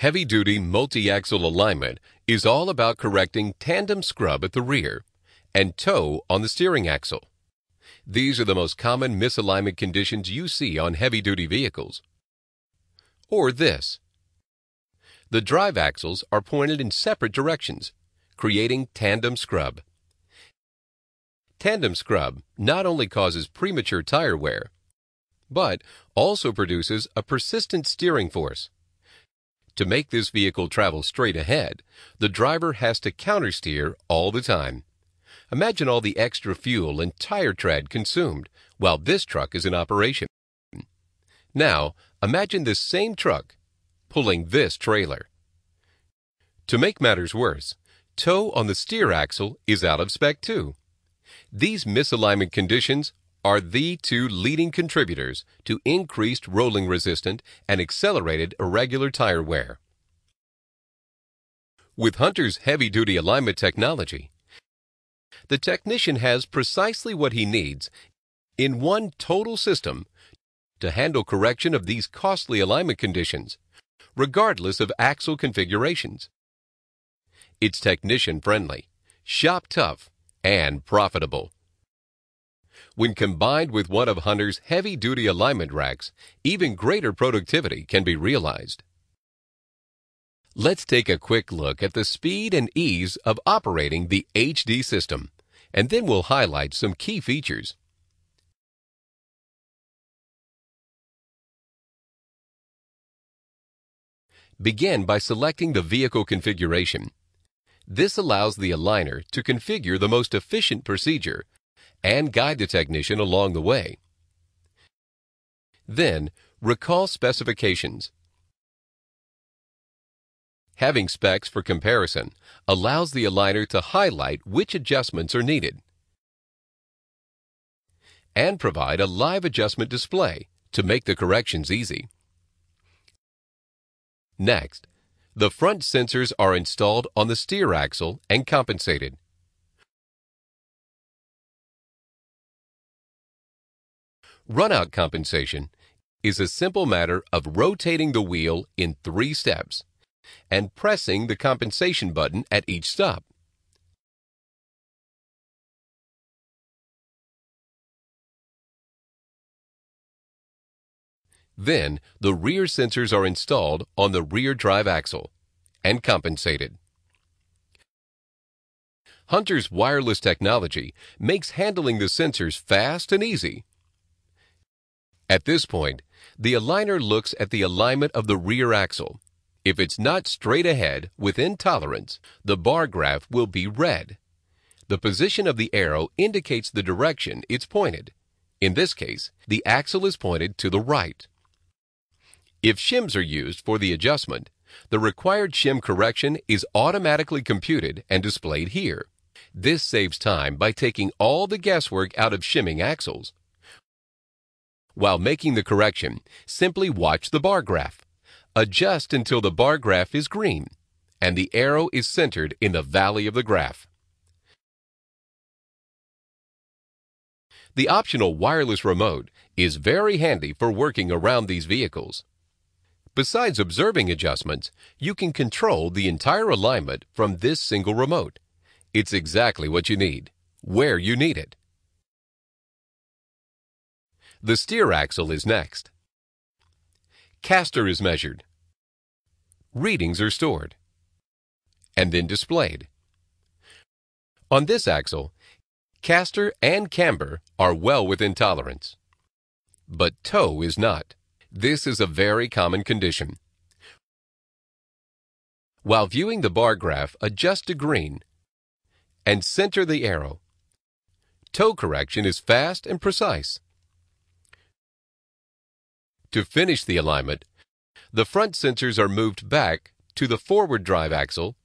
Heavy-duty multi-axle alignment is all about correcting tandem scrub at the rear and toe on the steering axle. These are the most common misalignment conditions you see on heavy-duty vehicles. Or this. The drive axles are pointed in separate directions, creating tandem scrub. Tandem scrub not only causes premature tire wear, but also produces a persistent steering force. To make this vehicle travel straight ahead, the driver has to countersteer all the time. Imagine all the extra fuel and tire tread consumed while this truck is in operation. Now, imagine this same truck pulling this trailer. To make matters worse, toe on the steer axle is out of spec too. These misalignment conditions are the two leading contributors to increased rolling resistant and accelerated irregular tire wear. With Hunter's heavy-duty alignment technology, the technician has precisely what he needs in one total system to handle correction of these costly alignment conditions, regardless of axle configurations. It's technician friendly, shop tough, and profitable. When combined with one of Hunter's heavy duty alignment racks, even greater productivity can be realized. Let's take a quick look at the speed and ease of operating the HD system, and then we'll highlight some key features. Begin by selecting the vehicle configuration. This allows the aligner to configure the most efficient procedure and guide the technician along the way. Then, recall specifications. Having specs for comparison allows the aligner to highlight which adjustments are needed and provide a live adjustment display to make the corrections easy. Next, the front sensors are installed on the steer axle and compensated. Runout compensation is a simple matter of rotating the wheel in three steps and pressing the compensation button at each stop. Then, the rear sensors are installed on the rear drive axle and compensated. Hunter's wireless technology makes handling the sensors fast and easy at this point, the aligner looks at the alignment of the rear axle. If it's not straight ahead within tolerance, the bar graph will be red. The position of the arrow indicates the direction it's pointed. In this case, the axle is pointed to the right. If shims are used for the adjustment, the required shim correction is automatically computed and displayed here. This saves time by taking all the guesswork out of shimming axles. While making the correction, simply watch the bar graph. Adjust until the bar graph is green and the arrow is centered in the valley of the graph. The optional wireless remote is very handy for working around these vehicles. Besides observing adjustments, you can control the entire alignment from this single remote. It's exactly what you need, where you need it. The steer axle is next. Caster is measured. Readings are stored and then displayed. On this axle, caster and camber are well within tolerance. But toe is not. This is a very common condition. While viewing the bar graph, adjust to green and center the arrow. Toe correction is fast and precise. To finish the alignment, the front sensors are moved back to the forward drive axle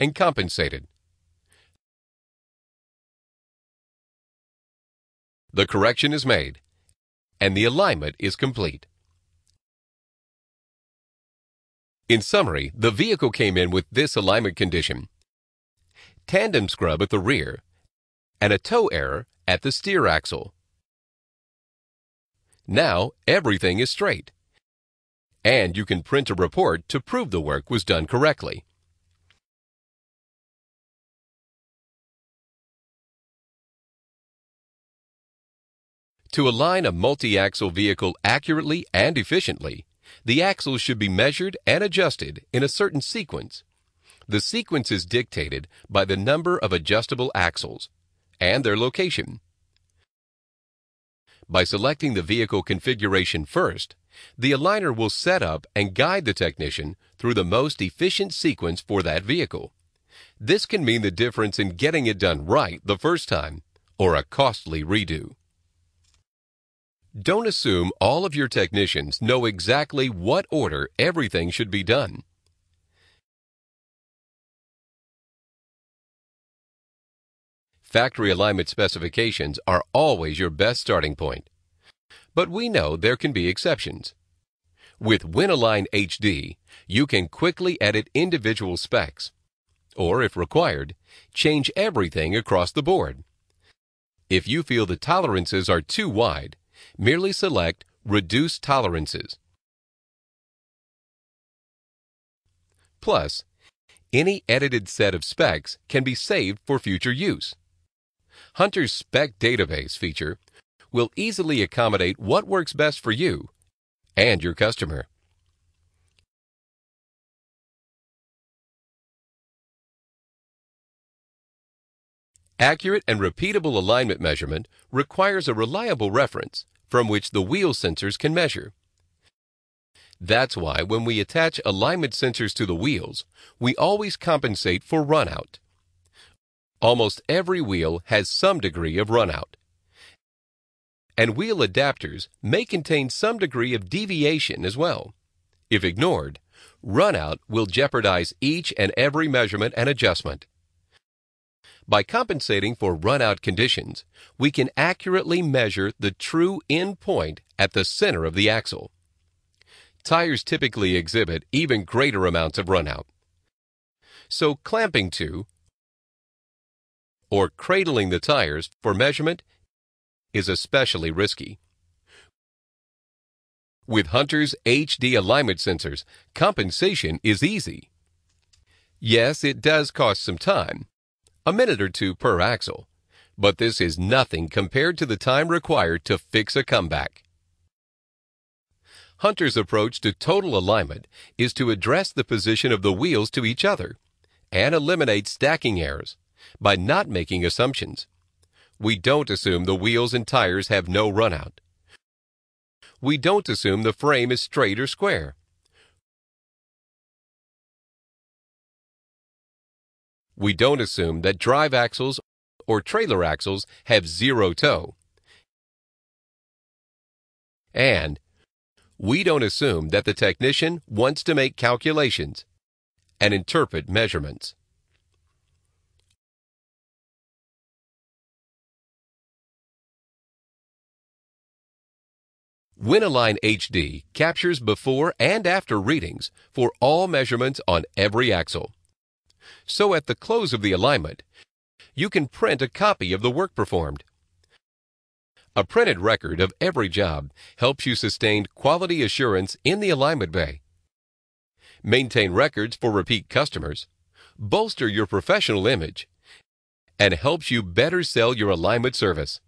and compensated. The correction is made, and the alignment is complete. In summary, the vehicle came in with this alignment condition. Tandem scrub at the rear and a toe error at the steer axle. Now everything is straight. And you can print a report to prove the work was done correctly. To align a multi-axle vehicle accurately and efficiently, the axles should be measured and adjusted in a certain sequence. The sequence is dictated by the number of adjustable axles and their location. By selecting the vehicle configuration first, the aligner will set up and guide the technician through the most efficient sequence for that vehicle. This can mean the difference in getting it done right the first time or a costly redo. Don't assume all of your technicians know exactly what order everything should be done. Factory alignment specifications are always your best starting point. But we know there can be exceptions. With WinAlign HD, you can quickly edit individual specs, or if required, change everything across the board. If you feel the tolerances are too wide, merely select Reduce Tolerances. Plus, any edited set of specs can be saved for future use. Hunter's Spec Database feature will easily accommodate what works best for you and your customer. Accurate and repeatable alignment measurement requires a reliable reference from which the wheel sensors can measure. That's why when we attach alignment sensors to the wheels, we always compensate for runout. Almost every wheel has some degree of runout. And wheel adapters may contain some degree of deviation as well. If ignored, runout will jeopardize each and every measurement and adjustment. By compensating for runout conditions, we can accurately measure the true end point at the center of the axle. Tires typically exhibit even greater amounts of runout. So clamping to or cradling the tires for measurement is especially risky. With Hunter's HD alignment sensors, compensation is easy. Yes, it does cost some time, a minute or two per axle. But this is nothing compared to the time required to fix a comeback. Hunter's approach to total alignment is to address the position of the wheels to each other and eliminate stacking errors by not making assumptions. We don't assume the wheels and tires have no runout. We don't assume the frame is straight or square. We don't assume that drive axles or trailer axles have zero toe. And we don't assume that the technician wants to make calculations and interpret measurements. WinAlign HD captures before and after readings for all measurements on every axle. So at the close of the alignment, you can print a copy of the work performed. A printed record of every job helps you sustain quality assurance in the alignment bay. Maintain records for repeat customers, bolster your professional image, and helps you better sell your alignment service.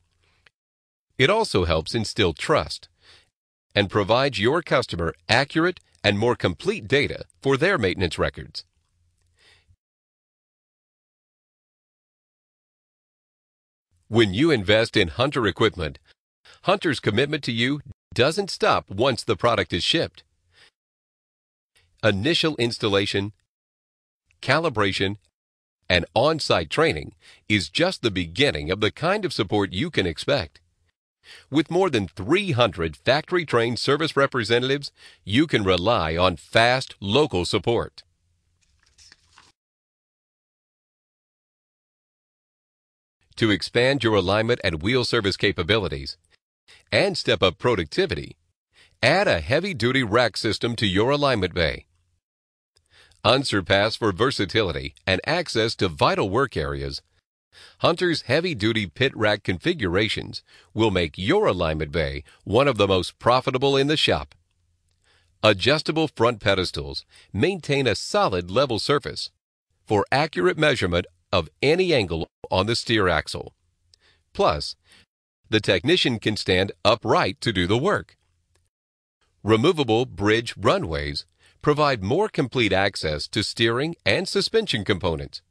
It also helps instill trust and provides your customer accurate and more complete data for their maintenance records. When you invest in Hunter equipment, Hunter's commitment to you doesn't stop once the product is shipped. Initial installation, calibration, and on site training is just the beginning of the kind of support you can expect. With more than 300 factory trained service representatives, you can rely on fast local support. to expand your alignment and wheel service capabilities and step up productivity, add a heavy-duty rack system to your alignment bay. Unsurpassed for versatility and access to vital work areas, Hunter's heavy-duty pit rack configurations will make your alignment bay one of the most profitable in the shop. Adjustable front pedestals maintain a solid level surface for accurate measurement of any angle on the steer axle. Plus, the technician can stand upright to do the work. Removable bridge runways provide more complete access to steering and suspension components.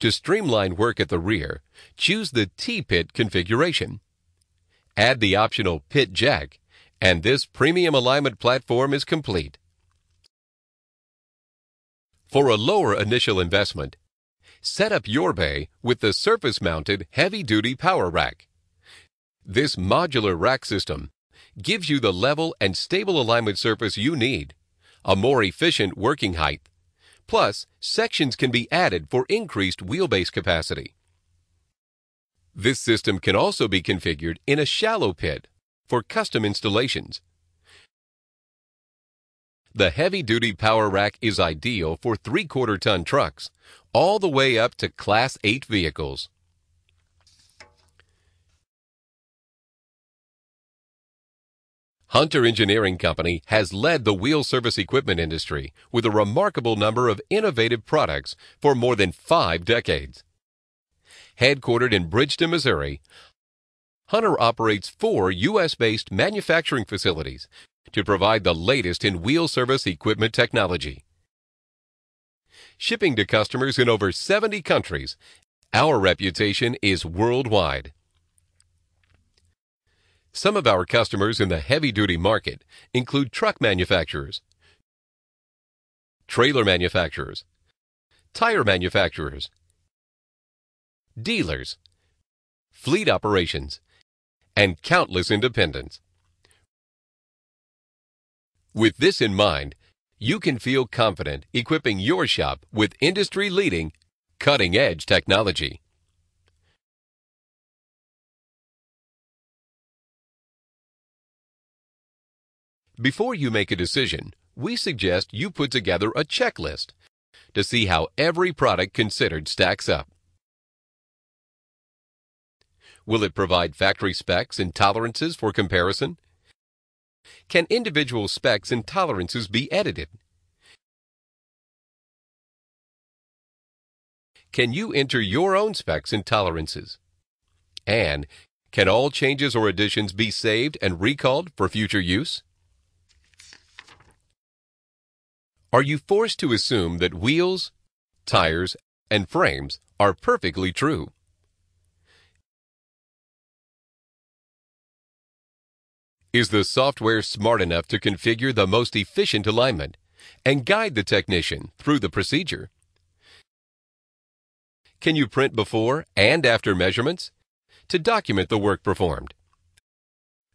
To streamline work at the rear, choose the T-pit configuration. Add the optional pit jack, and this premium alignment platform is complete. For a lower initial investment, set up your bay with the surface-mounted heavy-duty power rack. This modular rack system gives you the level and stable alignment surface you need, a more efficient working height. Plus, sections can be added for increased wheelbase capacity. This system can also be configured in a shallow pit for custom installations. The heavy-duty power rack is ideal for 3-quarter ton trucks, all the way up to Class 8 vehicles. Hunter Engineering Company has led the wheel service equipment industry with a remarkable number of innovative products for more than five decades. Headquartered in Bridgeton, Missouri, Hunter operates four U.S. based manufacturing facilities to provide the latest in wheel service equipment technology. Shipping to customers in over 70 countries, our reputation is worldwide. Some of our customers in the heavy duty market include truck manufacturers, trailer manufacturers, tire manufacturers, dealers, fleet operations, and countless independents. With this in mind, you can feel confident equipping your shop with industry leading, cutting edge technology. Before you make a decision, we suggest you put together a checklist to see how every product considered stacks up. Will it provide factory specs and tolerances for comparison? Can individual specs and tolerances be edited? Can you enter your own specs and tolerances? And can all changes or additions be saved and recalled for future use? Are you forced to assume that wheels, tires, and frames are perfectly true? Is the software smart enough to configure the most efficient alignment and guide the technician through the procedure? Can you print before and after measurements to document the work performed?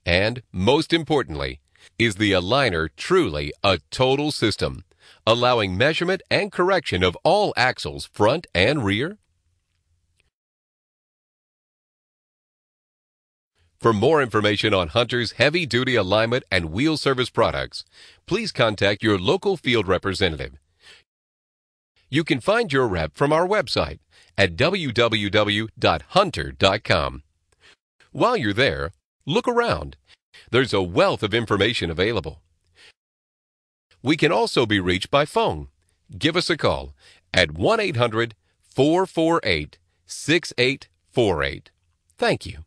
And most importantly, is the aligner truly a total system allowing measurement and correction of all axles front and rear? For more information on Hunter's heavy duty alignment and wheel service products, please contact your local field representative. You can find your rep from our website at www.hunter.com. While you're there, look around. There's a wealth of information available. We can also be reached by phone. Give us a call at 1 800 448 6848. Thank you.